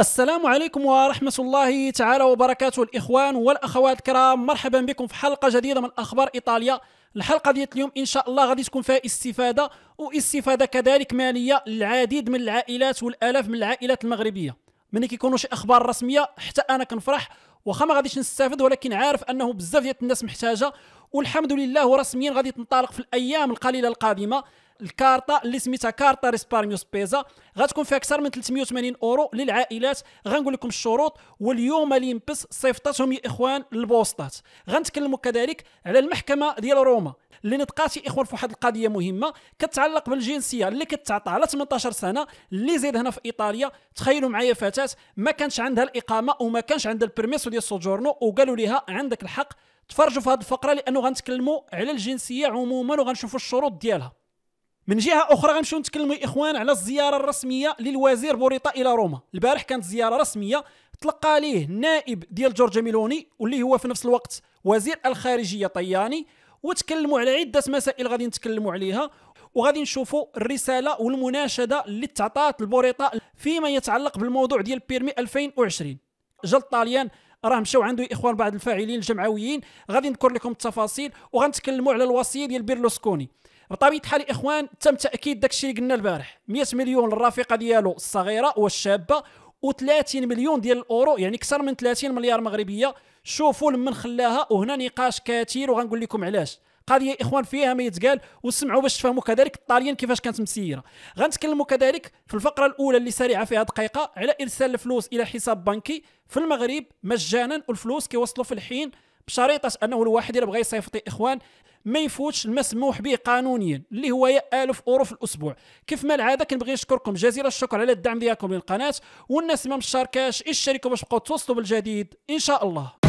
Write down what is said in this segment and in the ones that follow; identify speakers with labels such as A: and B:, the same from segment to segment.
A: السلام عليكم ورحمة الله تعالى وبركاته. الإخوان والأخوات الكرام مرحبا بكم في حلقة جديدة من أخبار إيطاليا. الحلقة ديال اليوم إن شاء الله غادي تكون فيها استفادة واستفادة كذلك مالية للعديد من العائلات والآلاف من العائلات المغربية. ملي كيكونوا شي أخبار رسمية حتى أنا كنفرح واخا ما غاديش نستافد ولكن عارف أنه بزاف ديال الناس محتاجة. والحمد لله ورسميا غادي تنطلق في الأيام القليلة القادمة. الكارطة اللي سميتها كارطة ريسبارميو سبيزا. غتكون فيها أكثر من 380 أورو للعائلات. غنقول لكم الشروط. واليوم l'INPS صيفطتهم يا إخوان البوسطات غنتكلموا كذلك على المحكمة ديال روما. اللي نطقات يا إخوان في واحد القضية مهمة كتعلق بالجنسية اللي كتعطى على 18 سنة اللي زيد هنا في إيطاليا. تخيلوا معايا فتاة ما كانش عندها الإقامة وما كانش عندها ال permesso ديال ال soggiorno وقالوا لها عندك الحق تفرجوا في هذه الفقرة لأنه غنتكلموا على الجنسية عموما وغنشوفوا الشروط ديالها. من جهة أخرى غنمشيو نتكلموا إخوان على الزيارة الرسمية للوزير بوريطا إلى روما. البارح كانت زيارة رسمية تلقى ليه نائب ديال جورجا ميلوني واللي هو في نفس الوقت وزير الخارجية طياني. وتكلموا على عدة مسائل غادي نتكلموا عليها. وغادي نشوفوا الرسالة والمناشدة اللي تعطات البوريطا فيما يتعلق بالموضوع ديال بيرمي 2020 جا الطاليان راه مشاو عنده إخوان بعض الفاعلين الجمعويين. غادي نذكر لكم التفاصيل. وغنتكلموا على الوصية ديال بيرلوسكوني. بطبيعه الحال إخوان تم تأكيد داكشي اللي قلنا البارح. 100 مليون للرافقة ديالو الصغيرة والشابة و30 مليون ديال الأورو يعني أكثر من 30 مليار مغربية. شوفوا لمن خلاها وهنا نقاش كثير وغنقول لكم علاش. قضية إخوان فيها ما يتقال وسمعوا باش تفهموا كذلك الطاليان كيفاش كانت مسيرة. غنتكلموا كذلك في الفقرة الأولى اللي سريعة فيها دقيقة على إرسال الفلوس إلى حساب بنكي. في المغرب مجانا والفلوس كيوصلوا في الحين بشريطة أنه الواحد إلا بغى يصيفط إخوان ما يفوتش المسموح به قانونيا اللي هو 1000 أورو في الأسبوع. كيف ما العاده كنبغي نشكركم جزيل الشكر على الدعم ديالكم للقناة والناس ما مشاركاش اشتركوا باش تبقاو توصلوا بالجديد؟ إن شاء الله.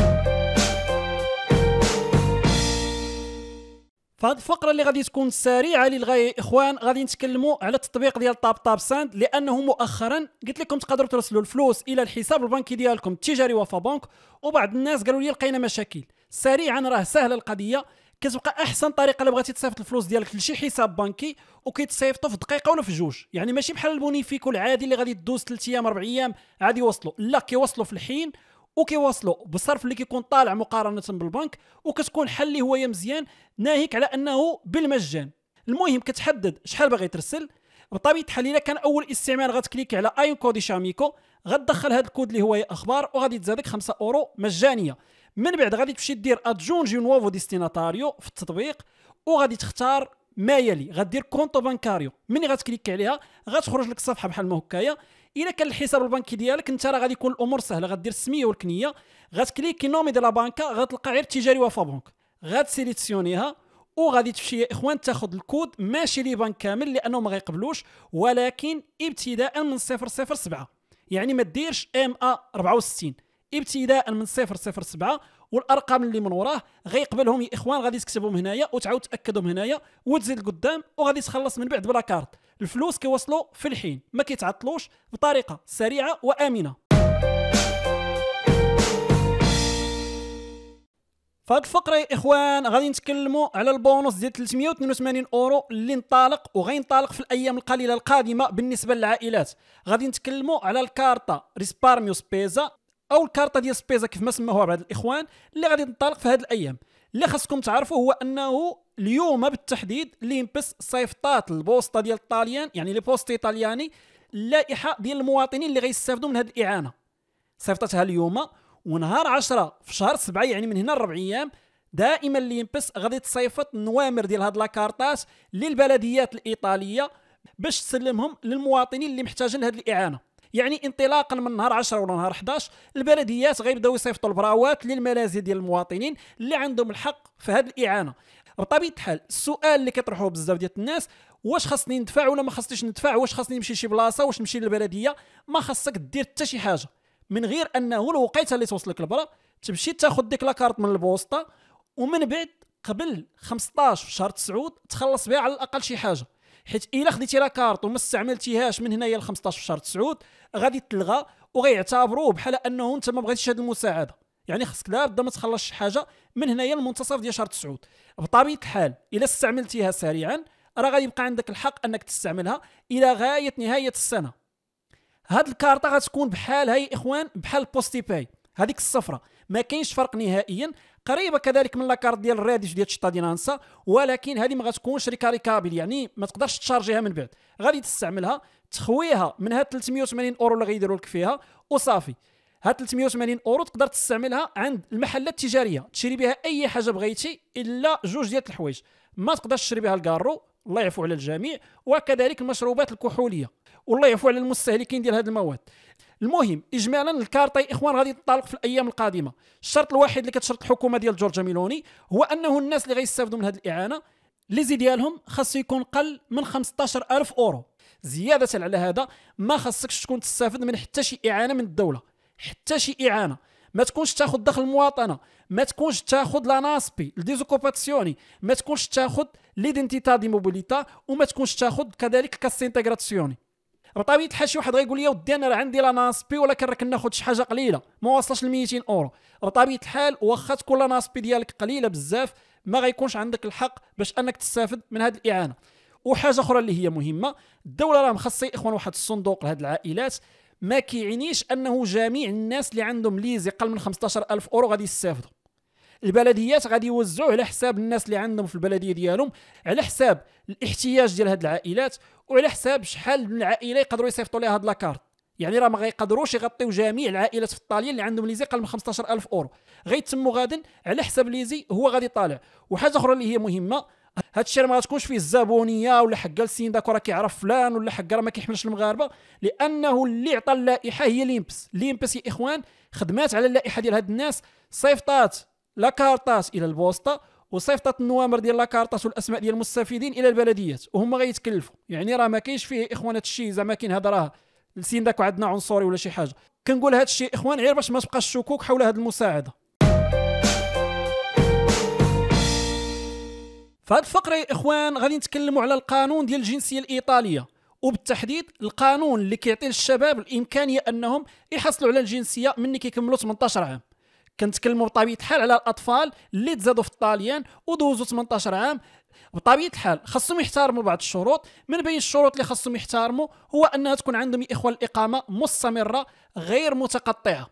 A: فهاد الفقرة اللي غادي تكون سريعة للغاية إخوان غادي نتكلموا على التطبيق ديال طاب طاب ساند لأنه مؤخرا قلت لكم تقدروا ترسلوا الفلوس إلى الحساب البنكي ديالكم التجاري وفا بنك وبعض الناس قالوا لي لقينا مشاكل. سريعا راه سهلة القضية كتبقى أحسن طريقة الا بغيتي تصيفط الفلوس ديالك لشي حساب بنكي وكيتصيفطوا في دقيقة ولا في جوج. يعني ماشي بحال ال bonifico العادي اللي غادي تدوز 3 أيام 4 أيام عادي يوصلوا لا كيوصلوا في الحين وكيوصلوا بالصرف اللي كيكون طالع مقارنة بالبنك وكتكون حل اللي هو مزيان ناهيك على أنه بالمجان. المهم كتحدد شحال باغي ترسل. بطبيعة الحال إلا كان أول استعمال غتكليكي على un codice amico غتدخل هذا الكود اللي هو أخبار وغادي تزادك 5 أورو مجانية. من بعد غادي تمشي دير aggiungi nuovo destinatario في التطبيق وغادي تختار ما يلي. غدير conto bancario. ملي غتكليك عليها غتخرج لك الصفحة بحال ما هكايا. إلا كان الحساب البنكي ديالك أنت راه غادي يكون الأمور سهلة غدير السمية والكنية غتكليكي nome ديال la banca غتلقى التجاري وفا بنك. غتسيليكسيونيها وغادي تمشي يا إخوان تاخذ الكود ماشي l'IBAN كامل لأنه ما غيقبلوش ولكن ابتداء من 007 يعني ما ديرش ام ا 64 ابتداء من 007 والأرقام اللي من وراه غيقبلهم يا إخوان غادي تكتبهم هنايا وتعاود تأكدهم هنايا وتزيد لقدام وغادي تخلص من بعد ب la carte. الفلوس كيوصلوا في الحين ما كيتعطلوش بطريقة سريعة وآمنة. فهاد الفقرة يا إخوان غادي نتكلموا على البونص ديال 382 أورو اللي انطلق وغينطلق في الأيام القليلة القادمة بالنسبة للعائلات. غادي نتكلموا على ال carta risparmio spesa أو الكارطة ديال spesa كيف ما سماوها بعض الإخوان اللي غادي تنطلق في هذه الأيام. اللي خاصكم تعرفوا هو أنه اليوم بالتحديد l'INPS صيفطات البوسطة ديال الطاليان يعني le Poste Italiane اللائحة ديال المواطنين اللي غيستافدوا من هذه الإعانة. صيفطتها اليوم ونهار 10 في شهر 7 يعني من هنا لربع أيام دائما l'INPS غادي تصيفط نوامر ديال هاد لاكارتات للبلديات الإيطالية باش تسلمهم للمواطنين اللي محتاجين لهذه الإعانة. يعني انطلاقا من نهار 10 ولا نهار 11 البلديات غيبداو يصيفطوا البراوات للملاذ ديال المواطنين اللي عندهم الحق في هذه الإعانة. بطبيعة الحال السؤال اللي كيطرحوه بزاف ديال الناس واش خاصني ندفع ولا ما خاصنيش ندفع؟ واش خاصني نمشي لشي بلاصة واش نمشي للبلدية؟ ما خاصك دير حتى شي حاجة. من غير أنه الوقيتة اللي توصلك البرا تمشي تاخذ ديك لاكارت من البوسطة ومن بعد قبل 15 في شهر 9 تخلص بها على الأقل شي حاجة. حيت إلا خديتي la carte وما استعملتيهاش من هنايا ل 15 في شهر 9 غادي تلغى وغيعتبروه بحال أنه أنت ما بغيتيش هذه المساعدة. يعني خصك لابد ما تخلصش شي حاجة من هنايا للمنتصف ديال شهر 9 بطبيعة الحال إلا استعملتيها سريعا راه غادي يبقى عندك الحق أنك تستعملها إلى غاية نهاية السنة. هاد الكارطة غتكون بحال هاي إخوان بحال Postepay هذيك الصفرة. ما كاينش فرق نهائيا قريبة كذلك من la carte ديال ال reddito di cittadinanza ولكن هذه ما غتكونش ricaricabile يعني ما تقدرش تشارجيها من بعد. غادي تستعملها تخويها من هاد 380 أورو اللي غيديروا لك فيها وصافي. هاد 380 أورو تقدر تستعملها عند المحلات التجارية. تشري بها أي حاجة بغيتي إلا جوج ديال الحوايج. ما تقدرش تشري بها الكارو الله يعفو على الجميع وكذلك المشروبات الكحولية والله يعفو على المستهلكين ديال هذه المواد. المهم اجمالا الكارطه إخوان غادي تنطلق في الأيام القادمة. الشرط الوحيد اللي كتشرط الحكومة ديال جورجا ميلوني هو أنه الناس اللي غيستافدوا من هذه الإعانة l'ISEE ديالهم خاصو يكون قل من 15000 أورو. زيادة على هذا ما خاصكش تكون تستافد من حتى شي إعانة من الدولة. حتى شي إعانة. ما تكونش تاخذ دخل المواطنه ما تكونش تاخذ la NASpI la disoccupazione ما تكونش تاخذ l'indennità di mobilità. وما تكونش تاخذ كذلك cassa integrazione بطبيعه الحال شي واحد غيقول لي ودي أنا راه عندي la NASpI ولكن راه كناخذ شي حاجة قليلة. ما وصلش ل 200 اورو بطبيعه الحال واخا تكون la NASpI ديالك قليلة بزاف ما غيكونش عندك الحق باش أنك تستافد من هذه الإعانة. وحاجة أخرى اللي هي مهمة الدولة راه مخصصة يا إخوان واحد الصندوق لهذه العائلات ما كيعنيش أنه جميع الناس اللي عندهم l'ISEE قل من 15000 أورو غادي يستافدوا. البلديات غادي يوزعوا على حساب الناس اللي عندهم في البلدية ديالهم على حساب الاحتياج ديال هاد العائلات وعلى حساب شحال من العائلة يقدروا يصيفطوا لها هاد la carte. يعني راه ما غيقدروش يغطيو جميع العائلات في ايطاليا اللي عندهم l'ISEE أقل من 15000 أورو. غيتموا غادا على حساب l'ISEE هو غادي طالع وحاجة أخرى اللي هي مهمة هاد الشيء ما غتكونش فيه الزبونية ولا حق ال sindaco راه كيعرف فلان ولا حيت راه ما كيحملش المغاربة لأنه اللي عطى اللائحة هي l'INPS. l'INPS يا إخوان خدمات على اللائحة ديال هاد الناس صيفطات. لاكارتات إلى البوسطة وصيفطت النوامر ديال لاكارتات والأسماء ديال المستفيدين إلى البلديات وهما غيتكلفوا. يعني راه ما كاينش فيه إخوان هذا الشيء زعما كاين هذا راه السين داك وعندنا عنصري ولا شي حاجة. كنقول هذا الشيء إخوان غير باش ما تبقاش الشكوك حول هذه المساعدة. فهاد الفقرة يا إخوان غادي نتكلموا على القانون ديال الجنسية الإيطالية. وبالتحديد القانون اللي كيعطي للشباب الإمكانية أنهم يحصلوا على الجنسية من كيكملوا 18 عام. كنتكلموا بطبيعة الحال على الأطفال اللي تزادوا في الطاليان ودوزوا 18 عام بطبيعة الحال. خاصهم يحترموا بعض الشروط. من بين الشروط اللي خاصهم يحترموا هو أنها تكون عندهم إخوة الاقامه مستمرة غير متقطعة.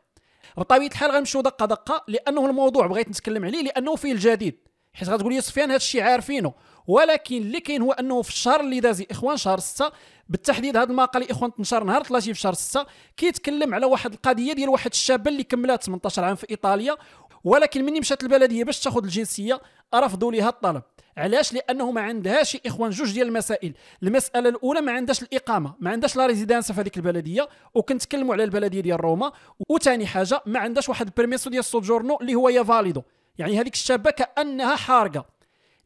A: بطبيعة الحال غنمشيو دقة دقة لأنه الموضوع بغيت نتكلم عليه لأنه فيه الجديد. حيت غتقول لي سفيان هذا الشيء عارفينه ولكن اللي كاين هو أنه في الشهر اللي داز إخوان شهر 6 بالتحديد هذا المقال إخوان تنشر نهار 30 في شهر 6 كيتكلم على واحد القضية ديال واحد الشابه اللي كملات 18 عام في إيطاليا ولكن مني مشات البلدية باش تاخذ الجنسية؟ رفضوا لها الطلب. علاش؟ لأنه ما عندهاش إخوان جوج ديال المسائل. المسألة الأولى ما عندهاش الإقامة ما عندهاش la résidence في هذيك البلدية وكنتكلموا على البلدية ديال روما. وثاني حاجة ما عندهاش واحد ال permesso ديال ال soggiorno اللي هو يا valido يعني هذيك الشابة كأنها حارقة.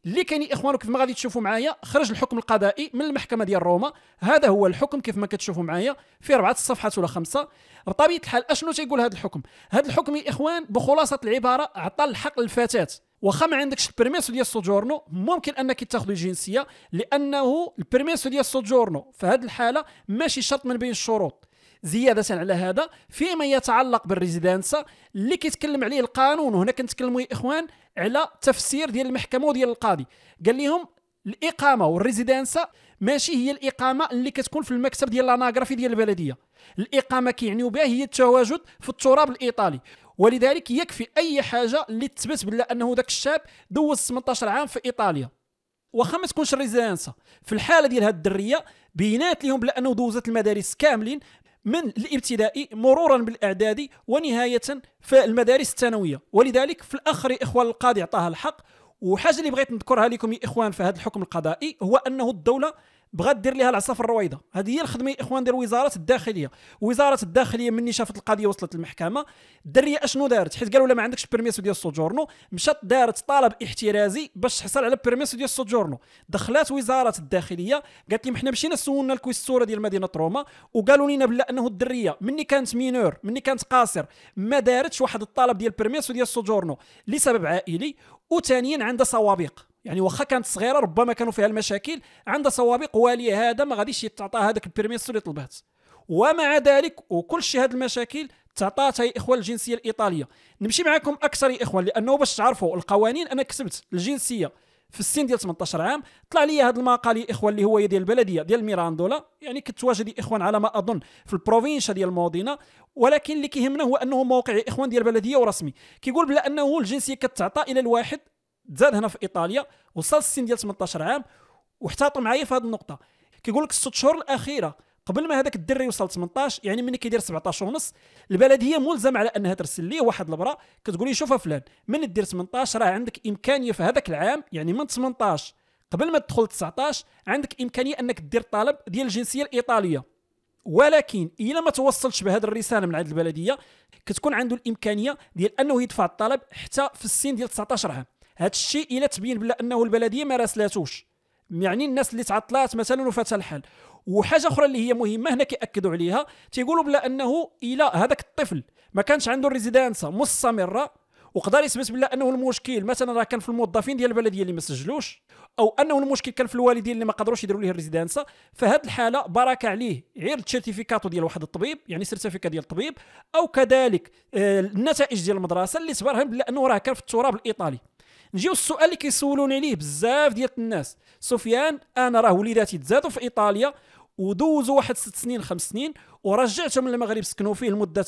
A: اللي كاين اخوان كيف ما غادي تشوفوا معايا خرج الحكم القضائي من المحكمة ديال روما. هذا هو الحكم كيف ما كتشوفوا معايا في أربعة الصفحات ولا خمسة. بطبيعة الحال أشنو تيقول هذا الحكم؟ هذا الحكم يا إخوان بخلاصة العبارة عطى الحق للفتاة. واخا ما عندكش ال permesso ديال ال soggiorno ممكن أنك تاخذ الجنسيه لأنه ال permesso ديال ال soggiorno في هذه الحالة ماشي شرط من بين الشروط. زيادة على هذا فيما يتعلق بال residenza اللي كيتكلم عليه القانون وهنا كنتكلموا يا إخوان على تفسير ديال المحكمة وديال القاضي. قال لهم الإقامة وال residenza ماشي هي الإقامة اللي كتكون في المكتب ديال l'anagrafe ديال البلدية. الإقامة كيعنيو بها هي التواجد في التراب الإيطالي. ولذلك يكفي أي حاجة اللي تثبت بلا أنه ذاك الشاب دوز 18 عام في إيطاليا. واخا ما تكونش ال residenza في الحالة ديال هاد الدرية بينات لهم بانه دوزت المدارس كاملين من الابتدائي مرورا بالاعدادي ونهاية في المدارس الثانوية. ولذلك في الآخر يا إخوان القاضي اعطاها الحق. وحاجة اللي بغيت نذكرها لكم يا إخوان في هذا الحكم القضائي هو أنه الدولة بغات دير لها العصا في الرويضة. هذه هي الخدمة يا إخوان ديال وزارة الداخلية. وزارة الداخلية مني شافت القضية وصلت للمحكمة. الدريه أشنو دارت؟ حيت قالوا لا ما عندكش permesso ديال ال soggiorno مشات دارت طلب احترازي باش تحصل على permesso ديال ال soggiorno دخلات وزارة الداخلية قالت لهم حنا مشينا سولنا ال questura ديال مدينة روما وقالوا لنا بلا أنه الدرية. مني كانت minore مني كانت قاصر. ما دارتش واحد الطلب ديال permesso ديال ال soggiorno لسبب عائلي. وثانيا عندها سوابق. يعني واخا كانت صغيرة ربما كانوا فيها المشاكل عندها سوابق وعلى هذا ما غاديش يتعطى هذاك ال permesso اللي طلبات ومع ذلك وكل شيء هذه المشاكل تعطاتها يا اخوان الجنسية الإيطالية. نمشي معكم أكثر يا اخوان لأنه باش تعرفوا القوانين أنا كتبت الجنسية في السن ديال 18 عام. طلع لي هذا المقال يا اخوان اللي هو ديال البلدية ديال ميراندولا. يعني كتواجد يا اخوان على ما أظن في البروفينشا ديال مودينا. ولكن اللي كيهمنا هو أنه موقع يا اخوان ديال البلدية ورسمي. كيقول بلا انه الجنسية كتعطى إلى الواحد تزاد هنا في إيطاليا وصل السن ديال 18 عام واحتاطوا معايا في هذه النقطة. كيقول لك الست شهور الأخيرة قبل ما هذاك الدري يوصل 18 يعني ملي كيدير 17 ونص البلديه ملزمة على أنها ترسل ليه واحد البرا كتقول لي شوف فلان من دير 18 راه عندك إمكانية في هذاك العام يعني من 18 قبل ما تدخل 19 عندك إمكانية أنك دير طلب ديال الجنسية الإيطالية. ولكن إلا ما توصلش بهذه الرسالة من عند البلدية كتكون عنده الإمكانية ديال أنه يدفع الطلب حتى في السن ديال 19 عام. هذا الشيء إلا تبين بلا أنه البلدية ما راسلاتوش. يعني الناس اللي تعطلات مثلا وفات الحال وحاجة أخرى اللي هي مهمة هنا كيأكدوا عليها تيقولوا بلا أنه إلى هذاك الطفل ما كانش عنده ال residenza مستمرة وقدر يثبت بلا أنه المشكل مثلا راه كان في الموظفين ديال البلدية اللي ما سجلوش أو أنه المشكل كان في الوالدين اللي ما قدروش يديروا ليه ال residenza فهاد الحالة بركه عليه غير ال certificato ديال واحد الطبيب يعني certificat ديال الطبيب أو كذلك آه، النتائج ديال المدرسة اللي تبرهن بلا أنه راه كان في التراب الإيطالي. نجيو السؤال اللي كيسولوني عليه بزاف ديال الناس. سفيان أنا راه وليداتي تزادوا في إيطاليا ودوزوا واحد ست سنين خمس سنين ورجعتهم للمغرب سكنوا فيه لمدة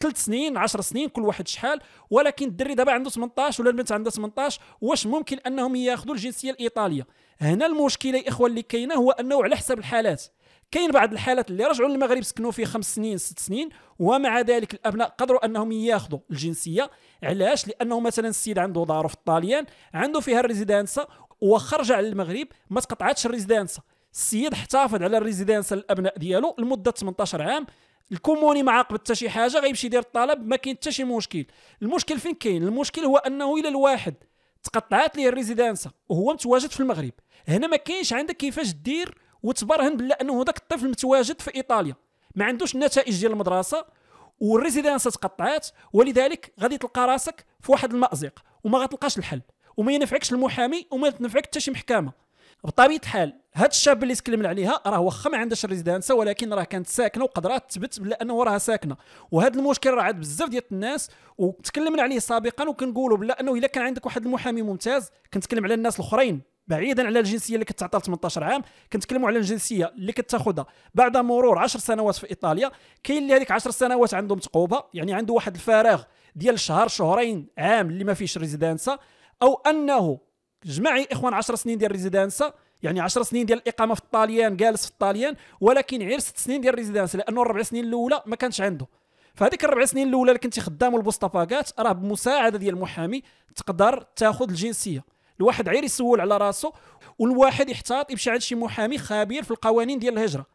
A: ثلاث سنين 10 سنين كل واحد شحال. ولكن الدري دابا عنده 18 ولا البنت عندها 18 واش ممكن أنهم ياخذوا الجنسية الإيطالية؟ هنا المشكلة يا إخوان اللي كاينة هو أنه على حسب الحالات. كاين بعض الحالات اللي رجعوا للمغرب سكنوا فيه خمس سنين ست سنين ومع ذلك الأبناء قدروا أنهم ياخذوا الجنسية. علاش؟ لأنه مثلا السيد عنده دار في الطاليان عنده فيها الريزيدانسا وخرج على المغرب ما تقطعتش ال residenza السيد احتفظ على ال residenza للأبناء ديالو لمدة 18 عام. ال comune ما عاقب حتى شي حاجة غيمشي يدير الطلب ما كاين حتى شي مشكل. المشكل فين كاين؟ المشكل هو أنه إلى الواحد تقطعات ليه ال residenza وهو متواجد في المغرب. هنا ما كاينش عندك كيفاش دير وتبرهن بلا أنه ذاك الطفل متواجد في إيطاليا. ما عندوش النتائج ديال المدرسة وال residenza تقطعات ولذلك غادي تلقى راسك في واحد المأزق وما غتلقاش الحل وما ينفعكش المحامي وما تنفعك حتى شي محكمة. بطبيعة الحال هاد الشاب اللي تكلمنا عليها راه واخا ما عندهاش الريزيدانسا ولكن راه كانت ساكنة وقدرات تثبت بلا انه راها ساكنة. وهذا المشكل راه عند بزاف ديال الناس وتكلمنا عليه سابقا وكنقولوا بلا انه إلا كان عندك واحد المحامي ممتاز كنتكلم على الناس الأخرين. بعيدا على الجنسية اللي كتعطى 18 عام. كنتكلموا على الجنسية اللي كتاخذها بعد مرور 10 سنوات في إيطاليا كاين اللي هذيك 10 سنوات عندهم تقوبة يعني عنده واحد الفراغ ديال شهر شهرين عام اللي ما فيش residenza أو أنه جمع يا إخوان 10 سنين ديال residenza يعني 10 سنين ديال الإقامة في الطاليان جالس في الطاليان ولكن غير 6 سنين ديال ال residenza لأنه الربع سنين الأولى ما كانش عنده. فهذيك الربع سنين الأولى اللي كنتي خدام وال busta paga راه بمساعدة ديال المحامي تقدر تاخذ الجنسية. الواحد غير يسول على راسه والواحد يحتاط يمشي عند شي محامي خبير في القوانين ديال الهجرة.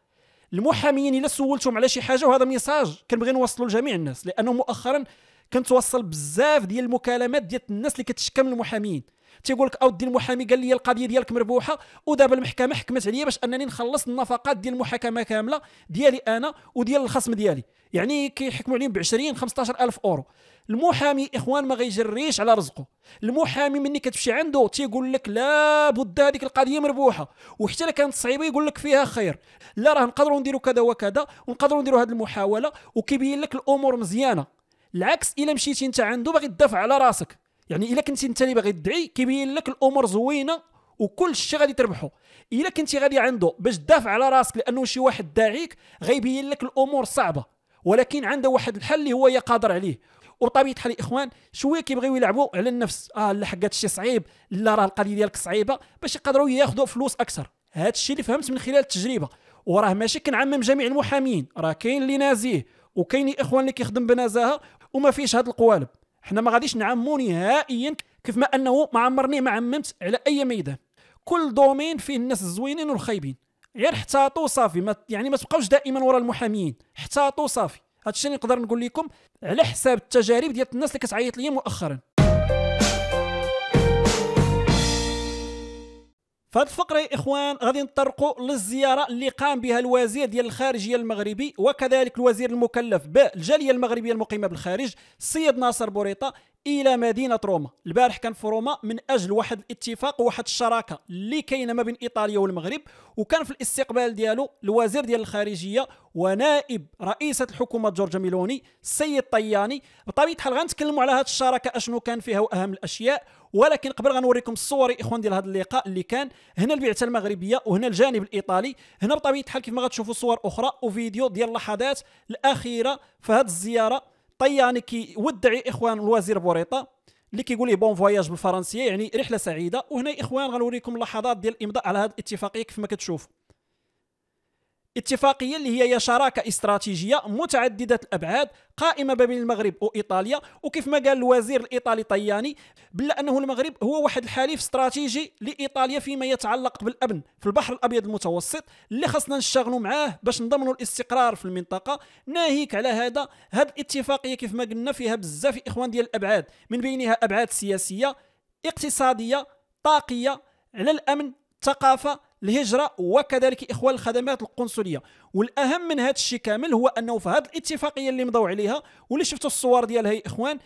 A: المحاميين إلا سولتهم على شي حاجة وهذا message كنبغي نوصلوا لجميع الناس لأنه مؤخرا كنتوصل بزاف ديال المكالمات ديال الناس اللي كتشكى من المحامين تيقول لك اودي المحامي قال لي القضية ديالك مربوحة ودابا المحكمة حكمت عليا باش أنني نخلص النفقات ديال المحاكمه كاملة ديالي أنا وديال الخصم ديالي. يعني كيحكموا عليهم ب 20 15 ألف أورو. المحامي إخوان ما غيجريش على رزقه. المحامي مني كتمشي عنده تيقول لك لا بد هذيك القضية مربوحة. وحتى إلا كانت صعيبة يقول لك فيها خير. لا راه نقدروا نديروا كذا وكذا ونقدروا نديروا هذه المحاولة وكيبين لك الأمور مزيانة. العكس إلا مشيتي أنت عنده باغي تدافع على راسك. يعني إلا كنتي أنت اللي باغي تدعي كيبين لك الأمور زوينة وكل شيء غادي تربحه إلا كنتي غادي عنده باش تدافع على راسك لأنه شي واحد داعيك غيبين لك الأمور صعبة. ولكن عنده واحد الحل اللي هو قادر عليه. وبطبيعه الحال الاخوان شوية كيبغيو يلعبوا على النفس. آه لا حقات الشيء صعيب لا راه القضية ديالك صعيبة باش يقدروا ياخذوا فلوس أكثر. هذا الشيء اللي فهمت من خلال التجربة. وراه ماشي كنعمم جميع المحامين راه كاين اللي نازيه وكاين إخوان اللي كيخدم بنزاهة وما فيش هاد القوالب. حنا ما غاديش نعمو نهائيا كيف ما أنه ما عمرني ما عممت على أي ميدان. كل دومين فيه الناس الزوينين والخايبين. غير احتاطوا صافي ما يعني ما تبقاوش دائما ورا المحاميين احتاطوا صافي. هذا الشيء اللي نقدر نقول لكم على حساب التجارب ديال الناس اللي كتعيط لي مؤخرا. في هذه الفقرة يا إخوان غادي نطرقوا للزيارة اللي قام بها الوزير ديال الخارجيه المغربي وكذلك الوزير المكلف بالجالية المغربية المقيمة بالخارج السيد ناصر بوريطة إلى مدينة روما. البارح كان في روما من أجل واحد الاتفاق وواحد الشراكة اللي كاينة ما بين إيطاليا والمغرب وكان في الاستقبال ديالو الوزير ديال الخارجية ونائب رئيسة الحكومة جورجا ميلوني السيد طياني. بطبيعة الحال غنتكلموا على هذه الشراكة أشنو كان فيها وأهم الأشياء ولكن قبل غنوريكم الصور إخوان ديال هذا اللقاء اللي كان هنا البعثة المغربية وهنا الجانب الإيطالي. هنا بطبيعة الحال كيف ما غتشوفوا صور أخرى وفيديو ديال اللحظات الأخيرة في هذه الزيارة. طياني كيودعي إخوان الوزير بوريطة اللي كيقول لي بون فواياج بالفرنسية يعني رحلة سعيدة. وهنا إخوان غنوريكم اللحظات ديال الإمضاء على هذه الاتفاقية كيف ما كتشوفوا. اتفاقيه اللي هي شراكة استراتيجية متعددة الأبعاد قائمة ما بين المغرب وإيطاليا وكيف ما قال الوزير الإيطالي طياني بلا أنه المغرب هو واحد الحليف استراتيجي لإيطاليا فيما يتعلق بالأمن في البحر الأبيض المتوسط اللي خصنا نشتغلوا معاه باش نضمنوا الاستقرار في المنطقة. ناهيك على هذا هذه الاتفاقية كيف ما قلنا فيها بزاف إخوان ديال الأبعاد من بينها أبعاد سياسية اقتصادية طاقية على الأمن ثقافة الهجرة وكذلك إخوان الخدمات القنصلية. والأهم من هذا الشيء كامل هو أنه في هذه الاتفاقية اللي مضوا عليها واللي شفتوا الصور ديالها يا إخوان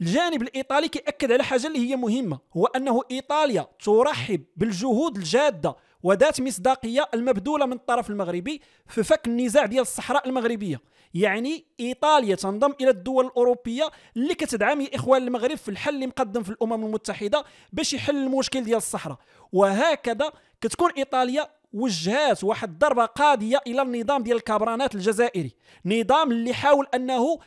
A: الجانب الإيطالي كيأكد على حاجة اللي هي مهمة هو أنه إيطاليا ترحب بالجهود الجادة وذات مصداقية المبذولة من الطرف المغربي في فك النزاع ديال الصحراء المغربية. يعني إيطاليا تنضم إلى الدول الأوروبية اللي كتدعم إخوان المغرب في الحل اللي مقدم في الأمم المتحدة باش يحل المشكل ديال الصحراء. وهكذا كتكون إيطاليا وجهات واحد الضربة قاضية إلى النظام ديال الكابرانات الجزائري. نظام اللي حاول أنه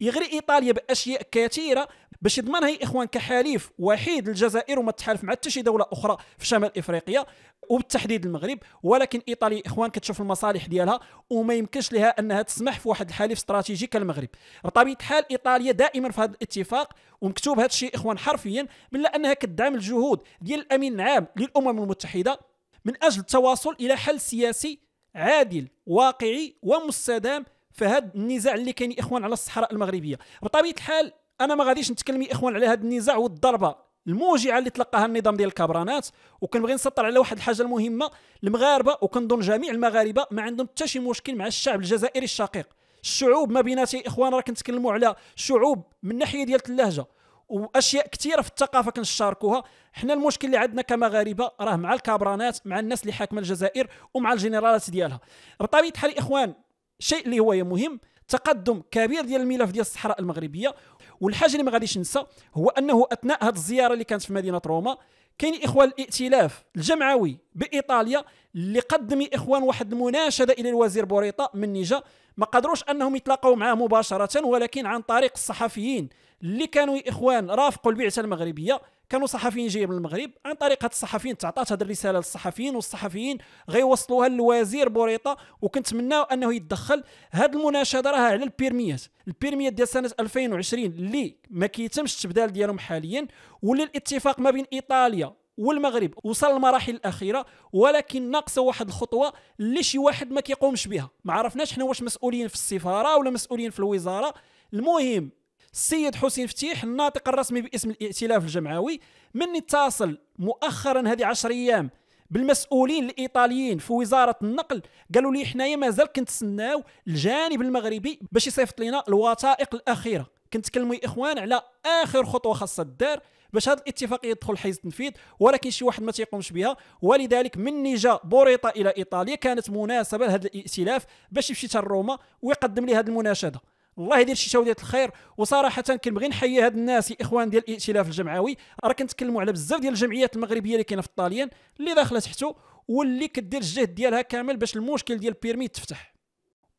A: يغري إيطاليا بأشياء كثيرة باش يضمنها يا إخوان كحليف وحيد للجزائر وما تحالف مع حتى شي دولة أخرى في شمال إفريقيا وبالتحديد المغرب ولكن إيطاليا إخوان كتشوف المصالح ديالها وما يمكنش لها أنها تسمح في واحد الحليف استراتيجي كالمغرب. بطبيعه الحال إيطاليا دائما في هذا الاتفاق ومكتوب هذا الشيء إخوان حرفيا بلا أنها كتدعم الجهود ديال الأمين العام للأمم المتحدة من أجل التواصل إلى حل سياسي عادل واقعي ومستدام هذا النزاع اللي كاين إخوان على الصحراء المغربية. بطبيعة الحال أنا ما غاديش نتكلم يا إخوان على هذا النزاع والضربة الموجعة اللي تلقاها النظام ديال الكابرانات. وكنبغي نسطر على واحد الحاجة المهمة المغاربة وكنظن جميع المغاربة ما عندهم حتى شي مشكل مع الشعب الجزائري الشقيق. الشعوب ما بيناتي إخوان راه كنتكلموا على شعوب من ناحية ديال اللهجة وأشياء كثيرة في الثقافة كنشاركوها حنا المشكل اللي عندنا كمغاربة راه مع الكابرانات مع الناس اللي حاكمة الجزائر ومع الجنرالات ديالها. بطبيعة الحال إخوان الشيء اللي هو مهم تقدم كبير ديال الملف ديال الصحراء المغربية. والحاجة اللي ما غاديش ننسى هو أنه أثناء هذه الزيارة اللي كانت في مدينة روما كاين اخوان الائتلاف الجمعوي بإيطاليا اللي قدم إخوان واحد المناشدة إلى الوزير بوريطة من نيجا ما قدروش أنهم يتلاقوا معه مباشرة ولكن عن طريق الصحفيين اللي كانوا إخوان رافقوا البعثة المغربية. كانوا صحفيين جايين من المغرب عن طريق هاد الصحفيين تعطات هذه الرسالة للصحفيين والصحفيين غيوصلوها للوزير بوريطة وكنتمناو أنه يتدخل. هاد المناشدة راه على البيرميات البيرميات ديال سنة 2020 اللي ما كيتمش التبدال ديالهم حاليا واللي الاتفاق ما بين إيطاليا والمغرب وصل للمراحل الأخيرة ولكن ناقصة واحد الخطوة اللي شي واحد ما كيقومش بها. ما عرفناش حنا واش مسؤولين في السفارة ولا مسؤولين في الوزارة. المهم السيد حسين فتيح الناطق الرسمي باسم الائتلاف الجمعوي من اتصل مؤخرا هذه 10 أيام بالمسؤولين الإيطاليين في وزارة النقل. قالوا لي حنايا مازال كنتسناو الجانب المغربي باش يصيفط لنا الوثائق الأخيرة. كنتكلموا يا إخوان على آخر خطوة خاصة الدار باش هذه الاتفاقية تدخل حيز التنفيذ ولكن شي واحد ما تيقومش بها ولذلك من جا بوريطة إلى إيطاليا كانت مناسبة لهذا الائتلاف باش يمشي روما ويقدم لي هذه المناشدة. الله يدير شي شوديه الخير وصراحة كنبغي نحيي هاد الناس إخوان ديال الائتلاف الجمعوي. راه كنتكلموا على بزاف ديال الجمعيات المغربية اللي كاينة في الطاليان اللي داخلة تحته واللي كدير الجهد ديالها كامل باش المشكل ديال البيرمي تفتح.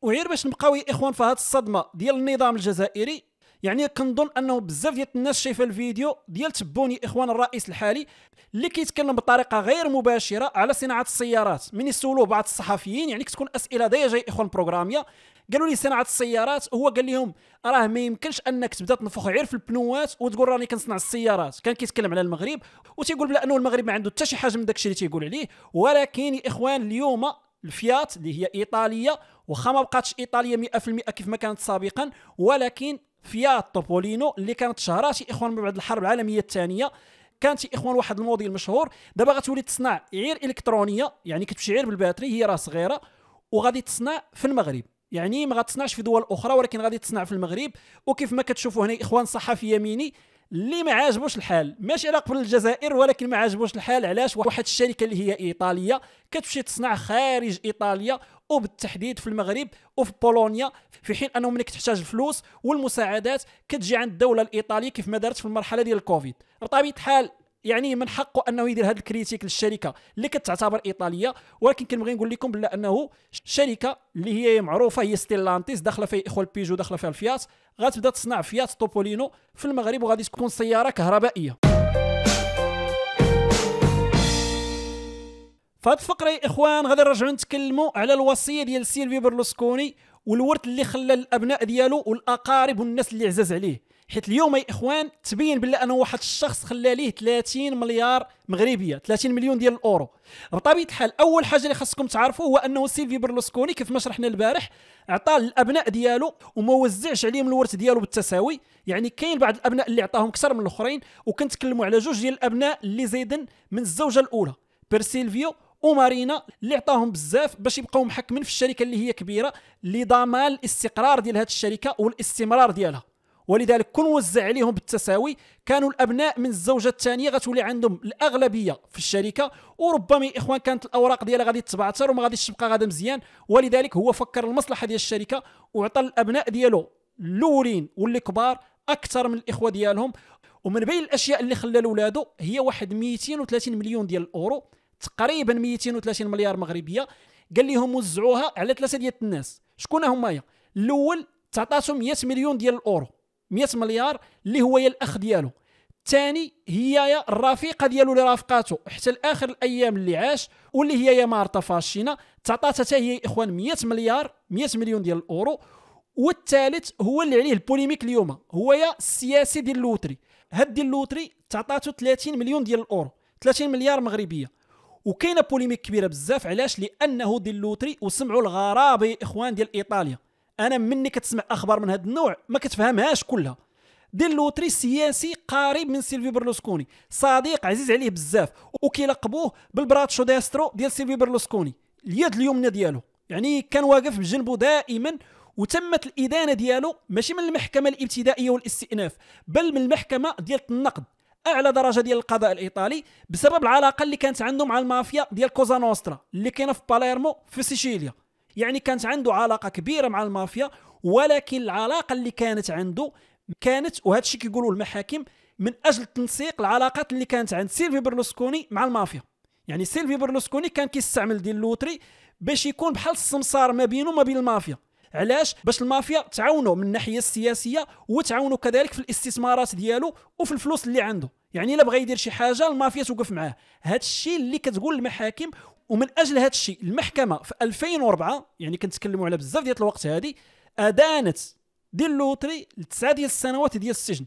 A: وغير باش نبقاو يا إخوان في هاد الصدمة ديال النظام الجزائري يعني كنظن أنه بزاف ديال الناس شايفة الفيديو ديال تبوني إخوان الرئيس الحالي اللي كيتكلم بطريقة غير مباشرة على صناعة السيارات من يسولوه بعض الصحفيين يعني كتكون أسئلة دايجه جاي إخوان بروغراميه قالوا لي صناعة السيارات هو قال لهم راه ما يمكنش أنك تبدأ تنفخ غير في البنوات وتقول راني كنصنع السيارات. كان كيتكلم على المغرب وتيقول بلا أنه المغرب ما عنده حتى شي حاجة من داك الشيء اللي تيقول عليه. ولكن يا إخوان اليوم الفيات اللي هي إيطالية واخا ما بقاتش إيطالية 100% كيف ما كانت سابقا ولكن فيات توبولينو اللي كانت شهرات إخوان بعد الحرب العالمية الثانية كانت إخوان واحد الموديل مشهور دابا غتولي تصنع غير إلكترونية يعني كتمشي غير بالباتري هي راه صغيرة وغادي تصنع في المغرب. يعني ما غتصنعش في دول أخرى ولكن غادي تصنع في المغرب. وكيف ما كتشوفوا هنا إخوان صحفي يميني اللي ما عاجبوش الحال. ماشي على قبل الجزائر ولكن ما عاجبوش الحال. علاش؟ واحد الشركة اللي هي إيطالية كتمشي تصنع خارج إيطاليا وبالتحديد في المغرب وفي بولونيا في حين أنه ملي كتحتاج الفلوس والمساعدات كتجي عند الدولة الإيطالية كيف ما دارت في المرحلة ديال الكوفيد. بطبيعه الحال يعني من حقه أنه يدير هذا الكريتيك للشركة اللي كتعتبر إيطالية. ولكن كنبغي نقول لكم بلا أنه شركة اللي هي معروفة هي ستيلانتيس داخلة فيها إخوة البيجو داخلة فيها الفيات غتبدأ تصنع فيات توبولينو في المغرب وغادي تكون سيارة كهربائية. فهاد الفقرة يا إخوان غادي نرجعوا نتكلموا على الوصية ديال سيلفي برلوسكوني والورث اللي خلى الأبناء ديالو والأقارب والناس اللي عزاز عليه. حيت اليوم يا إخوان تبين بلا أنه واحد الشخص خلى ليه 30 مليار مغربية 30 مليون ديال الأورو. بطبيعة الحال أول حاجة اللي خاصكم تعرفوا هو أنه سيلفي برلوسكوني كيف ما شرحنا البارح عطى الابناء ديالو وما وزعش عليهم الورث ديالو بالتساوي. يعني كاين بعض الأبناء اللي عطاهم أكثر من الأخرين وكنتكلموا على جوج ديال الأبناء اللي زايدين من الزوجة الأولى بير سيلفيو ومارينا اللي عطاهم بزاف باش يبقاو محكمين في الشركة اللي هي كبيرة لضمان الاستقرار ديال هذه الشركة والاستمرار ديالها. ولذلك كون وزع عليهم بالتساوي. كانوا الأبناء من الزوجة الثانية غتولي عندهم الأغلبية في الشركة وربما يا إخوان كانت الأوراق ديالها غادي تبعثر وما غاديش تبقى غادا مزيان. ولذلك هو فكر المصلحة ديال الشركة وعطى الأبناء ديالو الأولين واللي كبار أكثر من الإخوة ديالهم. ومن بين الأشياء اللي خلى لولادو هي واحد 230 مليون ديال الأورو تقريبا 230 مليار مغربية. قال لهم وزعوها على ثلاثة ديال الناس. شكون هما الأول تعطاتهم 100 مليون ديال الأورو. 100 مليار اللي هو الأخ ديالو. الثاني هي يا الرفيقة ديالو اللي رافقاته حتى لآخر الأيام اللي عاش واللي هي يا مارتا فاشينا. تعطاتها حتى هي إخوان 100 مليار 100 مليون ديال الأورو. والثالث هو اللي عليه ال polémique اليوم. هو يا السياسي ديل لوتري. هاد ديل لوتري تعطاتو 30 مليون ديال الأورو. 30 مليار مغربية. وكاينة polémique كبيرة بزاف. علاش؟ لأنه ديل لوتري. وسمعوا الغرابة يا إخوان ديال إيطاليا. أنا مني كتسمع أخبار من هذا النوع ما كتفهمهاش كلها. ديل لوتري سياسي قريب من سيلفي برلوسكوني صديق عزيز عليه بزاف وكيلقبوه بال braccio destro ديال سيلفي برلوسكوني اليد اليمنى ديالو. يعني كان واقف بجنبه دائما وتمت الإدانة ديالو ماشي من المحكمة الإبتدائية والاستئناف بل من المحكمة ديال النقد. أعلى درجة ديال القضاء الإيطالي بسبب العلاقة اللي كانت عنده مع المافيا ديال كوزا نوسترا اللي كاينة في باليرمو في سيشيليا. يعني كانت عنده علاقة كبيرة مع المافيا ولكن العلاقة اللي كانت عنده كانت وهذا الشيء كيقولوا المحاكم من أجل تنسيق العلاقات اللي كانت عند سيلفي برلوسكوني مع المافيا. يعني سيلفي برلوسكوني كان كيستعمل ديل لوتري باش يكون بحال السمسار ما بينه وما بين المافيا. علاش؟ باش المافيا تعاونوا من الناحية السياسية وتعاونوا كذلك في الاستثمارات ديالو وفي الفلوس اللي عنده. يعني إلا بغى يدير شي حاجة المافيا توقف معاه. هذا الشيء اللي كتقول المحاكم ومن أجل هذا الشيء المحكمة في 2004 يعني كنتكلموا على بزاف ديال الوقت هذه ادانت ديال لوتري لتسعة ديال السنوات ديال السجن.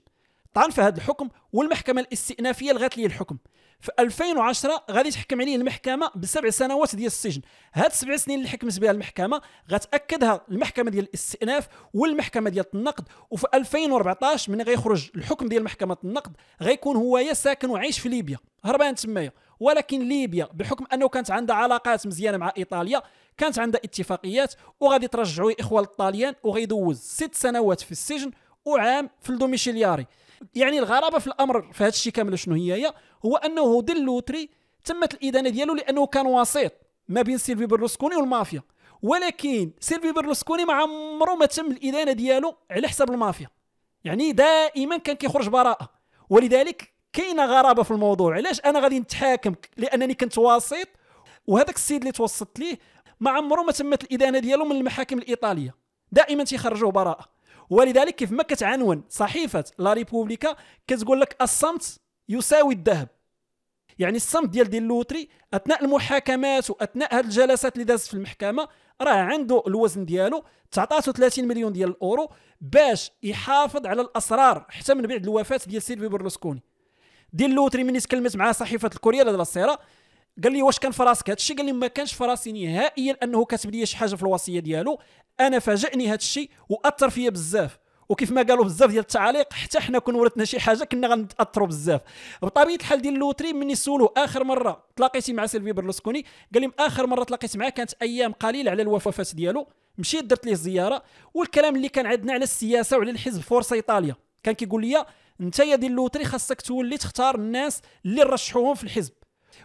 A: طعن في هذا الحكم والمحكمة الاستئنافية لغات ليه الحكم. في 2010 غادي تحكم عليه المحكمة بسبع سنوات ديال السجن. هاد السبع سنين اللي حكمت بها المحكمة غتأكدها المحكمة ديال الاستئناف والمحكمة ديال النقد وفي 2014 من غيخرج الحكم ديال محكمة النقد غيكون هو يا ساكن وعايش في ليبيا. هربان تمايا. ولكن ليبيا بحكم أنه كانت عندها علاقات مزيانة مع إيطاليا كانت عندها اتفاقيات وغادي ترجعوا الاخوه الطاليان وغيدوز ست سنوات في السجن وعام في ال domiciliari. يعني الغرابة في الأمر في هذا الشيء كامل شنو هي؟ هو أنه ديل لوتري تمت الإدانة ديالو لأنه كان وسيط ما بين سيلفي برلوسكوني والمافيا. ولكن سيلفي برلوسكوني ما عمره ما تم الإدانة ديالو على حساب المافيا. يعني دائما كان كيخرج براءة. ولذلك كاينة غرابة في الموضوع. علاش أنا غادي نتحاكم لأنني كنت وسيط؟ وهذاك السيد اللي توسطت ليه ما عمره ما تمت الإدانة ديالو من المحاكم الإيطالية. دائما تيخرجوه براءة. ولذلك كيف ما كتعنون صحيفة لا ريبوبليكا كتقول لك الصمت يساوي الذهب. يعني الصمت ديال ديل لوتري أثناء المحاكمات وأثناء هذه الجلسات اللي دازت في المحكمة راه عنده الوزن ديالو تعطاتو 30 مليون ديال الأورو باش يحافظ على الأسرار حتى من بعد الوفاة ديال سيلفي برلوسكوني ديل لوتري ملي تكلمت مع صحيفة الكوريري ديلا سيرا قال لي واش كان في راسك الشيء قال لي ما كانش في راسي نهائيا أنه كاتب لي شي حاجة في الوصية ديالو. أنا فاجئني هذا الشيء وأثر فيا بزاف. وكيف ما قالوا بزاف ديال التعاليق حتى حنا كون ورثنا شي حاجة كنا غنتاثروا بزاف. بطبيعة الحال ديل لوتري مني سولو آخر مرة تلاقيتي مع سيلفي برلوسكوني قال لي آخر مرة تلاقيت معاه كانت أيام قليلة على الوفاه ديالو. مشيت درت ليه الزياره والكلام اللي كان عندنا على السياسة وعلى الحزب فورسا إيطاليا. كان كيقول لي أنت يا ديل لوتري خاصك تولي تختار الناس اللي نرشحوهم في الحزب.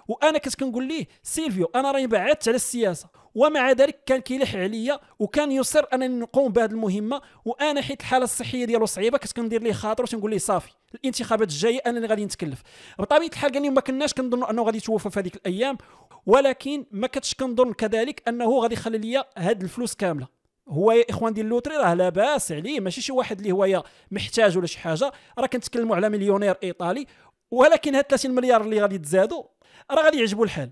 A: وأنا كنت كنقول ليه سيلفيو أنا راني بعدت على السياسة ومع ذلك كان كيلح عليا وكان يصر أنني نقوم بهذه المهمة وأنا حيت الحالة الصحية ديالو صعيبة كنت كندير ليه خاطر وتنقول ليه صافي. الانتخابات الجاية أنا اللي غادي نتكلف. بطبيعة الحال قال ما كناش كنظنوا أنه غادي يتوفى في هذيك الأيام ولكن ما كنتش كنظن كذلك أنه غادي يخلي لي هاد الفلوس كاملة. هو يا إخوان ديال ال loterie راه لاباس عليه ماشي شي واحد اللي هو محتاج ولا شي حاجة راه كنتكلموا على مليونير إيطالي ولكن هاد 30 مليار اللي غادي تزادوا راه غادي يعجبوا الحال.